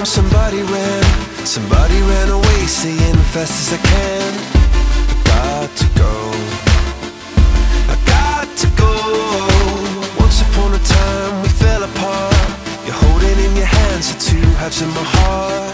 from somebody ran Somebody ran away saying fast as I can. I got to go. I got to go. Once upon a time we fell apart. You're holding in your hands the two halves of my heart.